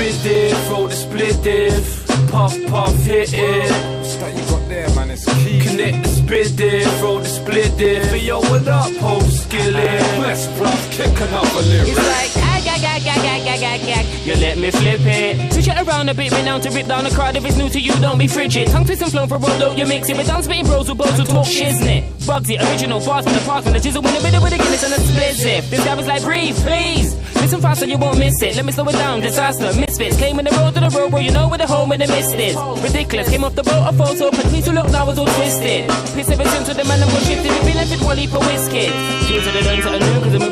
spit it, throw the split diff. Puff, puff, hit it. What's that you got there, man? It's key. Connect the SPDIF, throw the split diff. Hey, yo, what up, post skillet? Bless, bruv, kick another lyric. It's like, You let me flip it. Switch it around a bit, been down to rip down the crowd. If it's new to you, don't be frigid. Tongue twist and flow for road, don't you mix it. But done spitting bros who both to talk shiznit. Buggsy, original, fast from the past, from the chisel in the middle with the Guinness and a split. This guy was like, breathe, please. Listen faster, you won't miss it. Let me slow it down, disaster. Misfits came in the road to the road, bro. You know where the home and the mist is. Ridiculous, came off the boat, a photo, but me to look now was all twisted. Piss ever since to the man was shifted. It benefit one leap for whiskey. Feel to the done something new, cause I'm the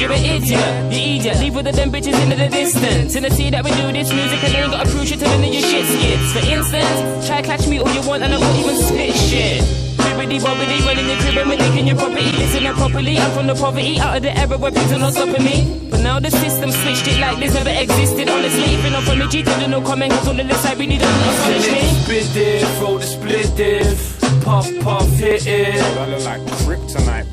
you're an idiot. You idiot, leave with the them bitches into the distance. In the sea that we do this music, and then got a cruise you to the new shit skits. For instance, try catch me all you want, and I won't even spit shit. Cribbity bobbity, running your crib and we're taking your property. Listen up properly, I'm from the poverty, out of the era where people not stopping me. But now the system switched it like this never existed. Honestly, if you're not from the G, then no comment, cause all of this I really don't acknowledge me. Spit it, throw the split diff. Puff, puff, hit it. I look like kryptonite,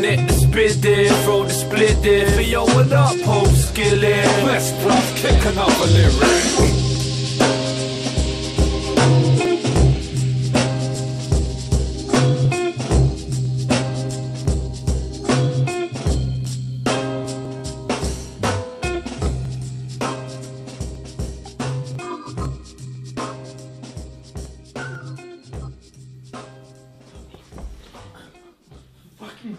blood. Connect the SPDIF, throw the split diff. Hey, yo, what up, post skillet? Bless, bruv, kick another lyric. Fucking